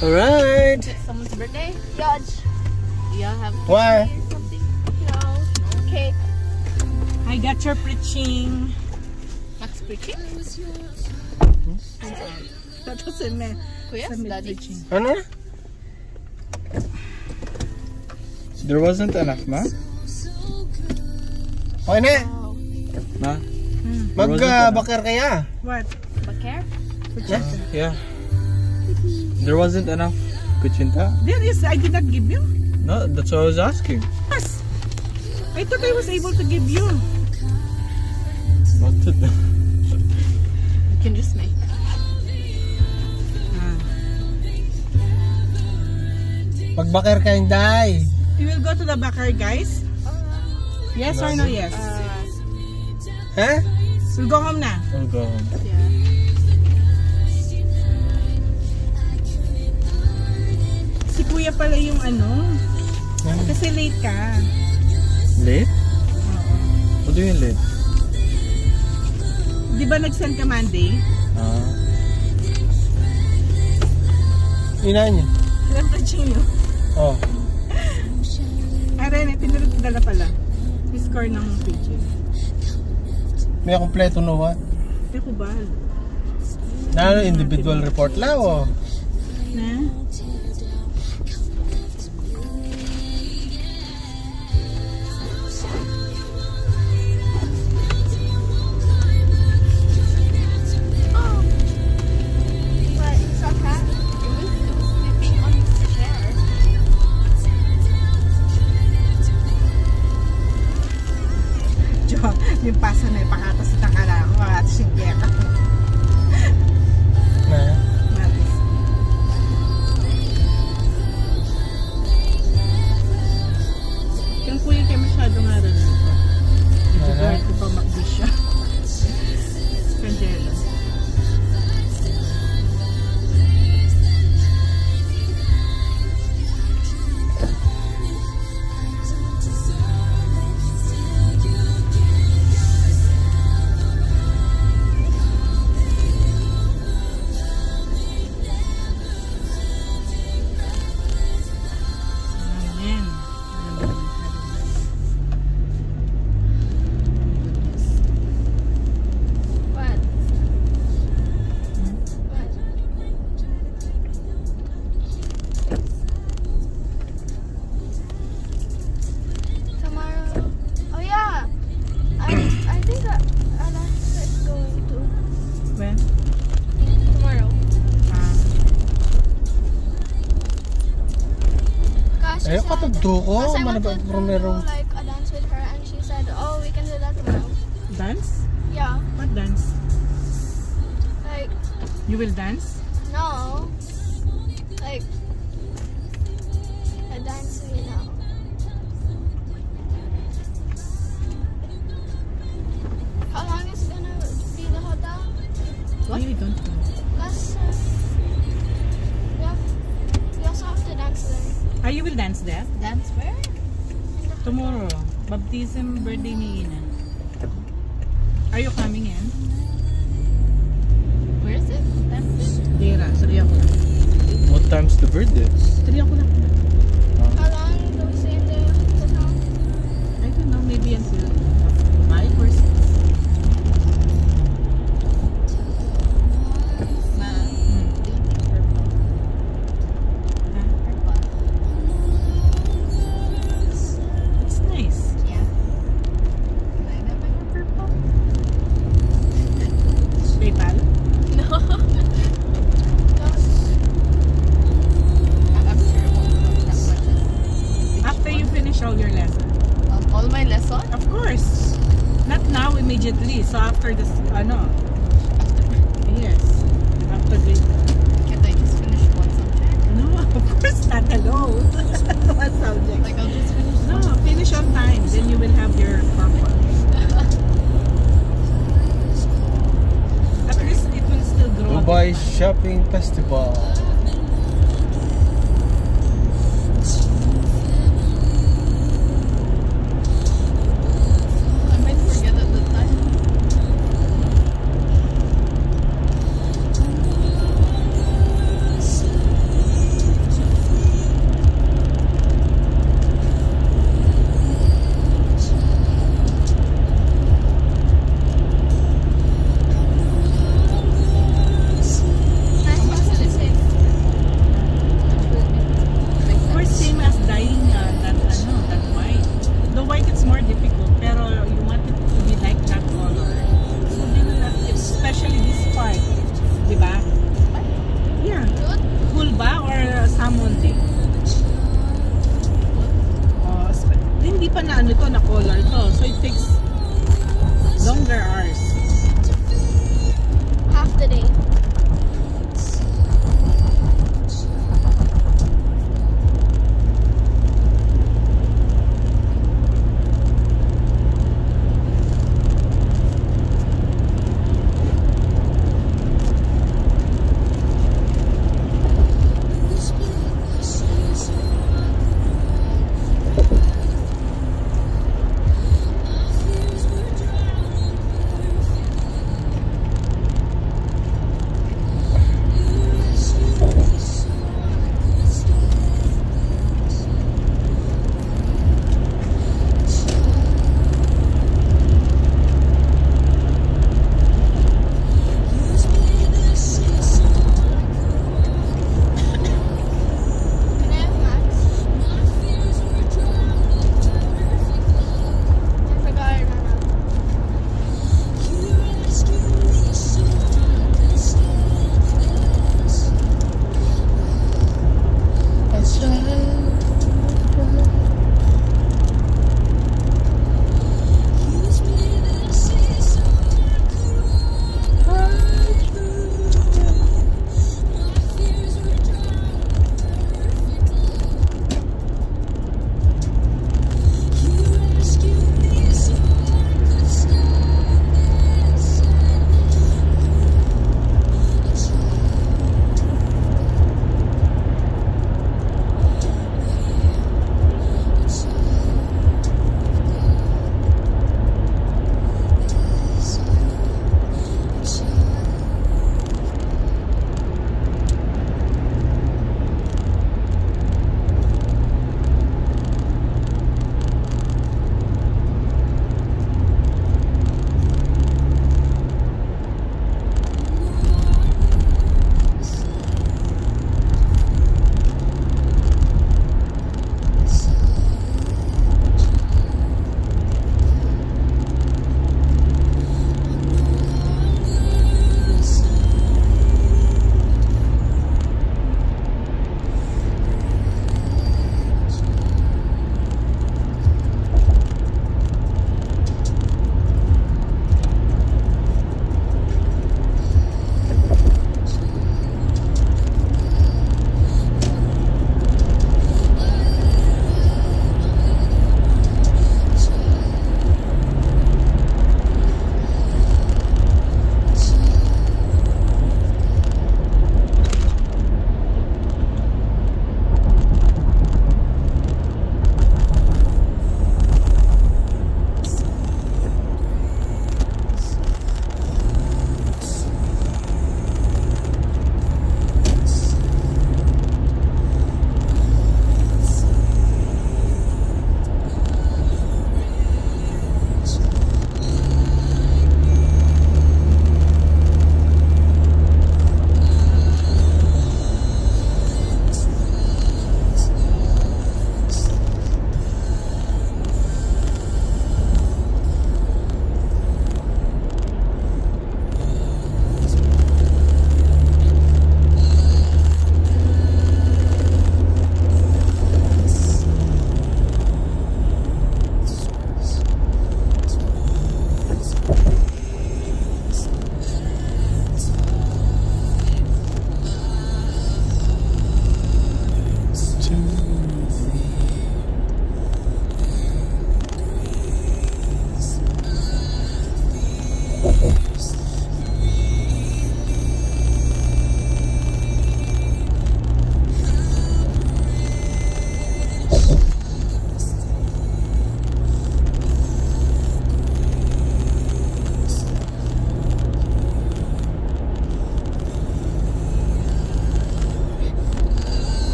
Alright. It's someone's birthday. Judge. Yeah, have Why? something. No. Cake. I got your preaching. Max preaching. Tapos yun na. Kuya, Sa mid daddy. Ano? Oh, there wasn't enough, ma? Okay na. Ma? Hmm. Mag-bakar ah, kaya. What? Bakar? Yeah. There wasn't enough kuchinta? There is, I did not give you. No, that's what I was asking. Yes. I thought I was able to give you. Not to You can just make. Magbakar ka Inday. You will go to the backer, guys? Yes or no yes? Ha? We'll go home na. I'll go home. Si kuya pala yung ano. Kasi late ka. Late? What do you mean late? Di ba nag-send ka Monday? Ah. Inahin niya. Preaching nyo? Oh. Ah, Rene, tinulog dala pala. Yung score ng preaching. May kompleto no what? Ko ba? Na ano, individual report lang oh. Na? nakakasama. Last time I wanted to like a dance with her and she said, oh, we can do that tomorrow. dance? Yeah, What dance? like, You will dance? Baptism Bernardina. Shopping Festival.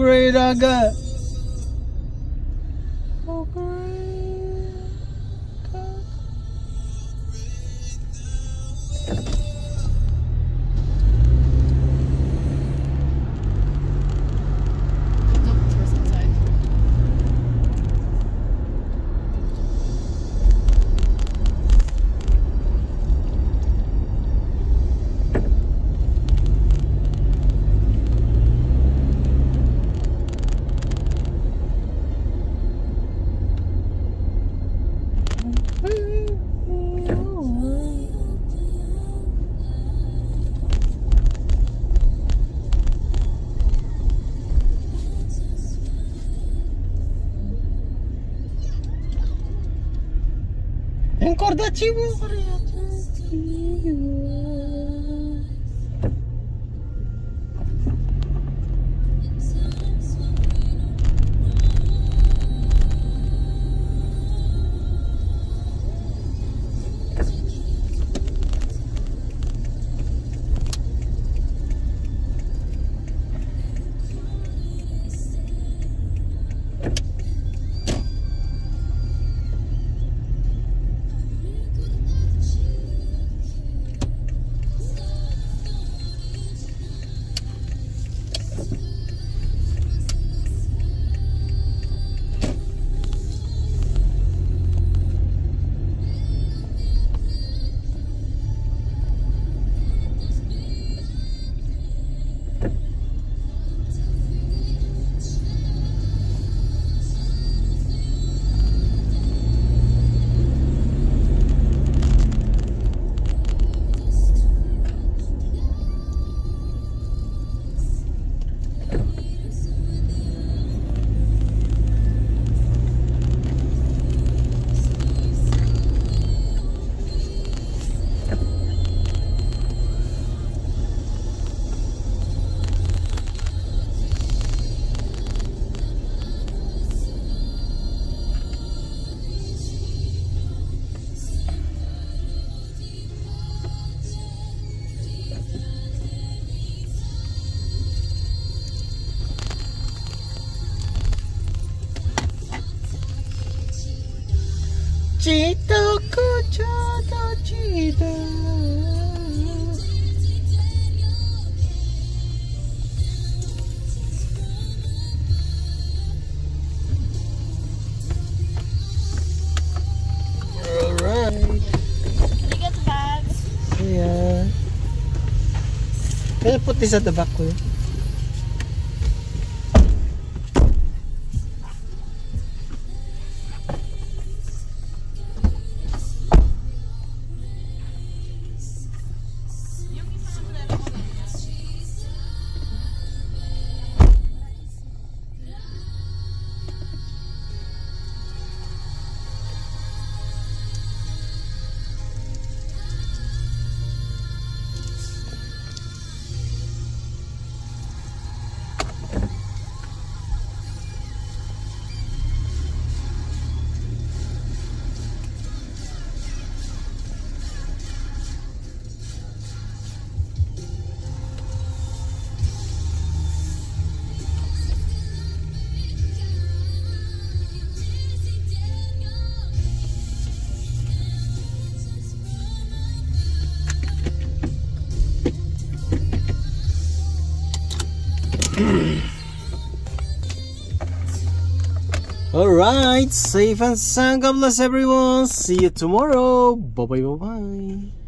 great I God. Kachiwo ko rin. Chito ko chata chita. Alright. Can you get the bags? Yeah. Can you put this at the back, Kuya? Alright, safe and sound. God bless everyone. See you tomorrow. Bye bye bye bye.